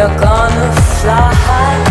you're gonna fly. high